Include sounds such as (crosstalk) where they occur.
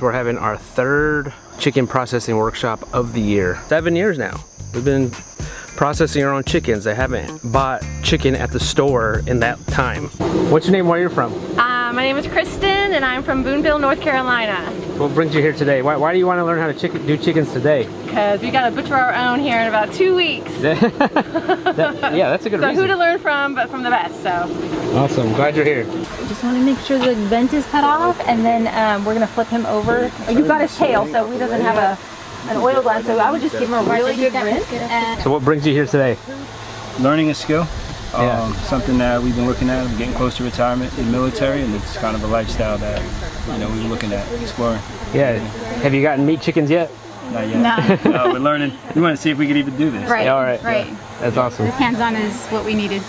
We're having our third chicken processing workshop of the year. Seven years now. We've been processing our own chickens. I haven't bought chicken at the store in that time. What's your name? Where are you from? Uh, my name is Kristen and I'm from Boonville, North Carolina. What brings you here today? Why, why do you want to learn how to chicken, do chickens today? Because we got to butcher our own here in about two weeks. (laughs) that, yeah, that's a good (laughs) so reason. who to learn from but from the best, so. Awesome, glad you're here. Just want to make sure the vent is cut off and then um, we're going to flip him over. Oh, you've got his tail so he doesn't have a an oil gland so I would just give him a really good rinse. And So what brings you here today? learning a skill. Yeah. Um, something that we've been looking at, getting close to retirement in the military, and it's kind of a lifestyle that you know we were looking at exploring. Yeah. Have you gotten meat chickens yet? Not yet. No. (laughs) we're learning. We want to see if we could even do this. Right. Yeah, all right. Right. That's awesome. This hands-on is what we needed.